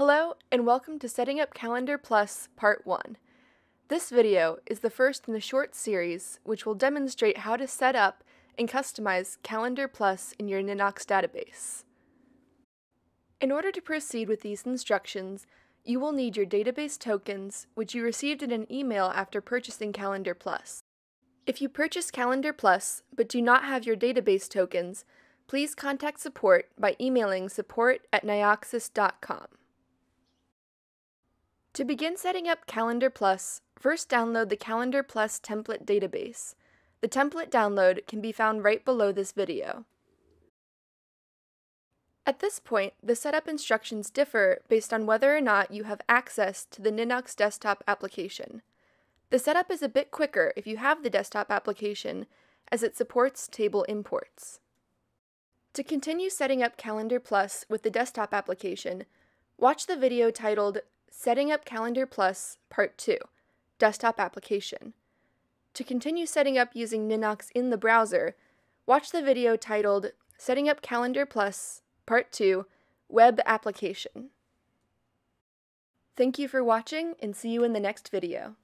Hello, and welcome to Setting Up Calendar Plus Part 1. This video is the first in a short series which will demonstrate how to set up and customize Calendar Plus in your Ninox database. In order to proceed with these instructions, you will need your database tokens, which you received in an email after purchasing Calendar Plus. If you purchase Calendar Plus but do not have your database tokens, please contact support by emailing support at nioxus.com. To begin setting up Calendar Plus, first download the Calendar Plus template database. The template download can be found right below this video. At this point, the setup instructions differ based on whether or not you have access to the Ninox desktop application. The setup is a bit quicker if you have the desktop application, as it supports table imports. To continue setting up Calendar Plus with the desktop application, watch the video titled Setting up Calendar Plus Part 2 Desktop Application. To continue setting up using Ninox in the browser, watch the video titled Setting up Calendar Plus Part 2 Web Application. Thank you for watching and see you in the next video.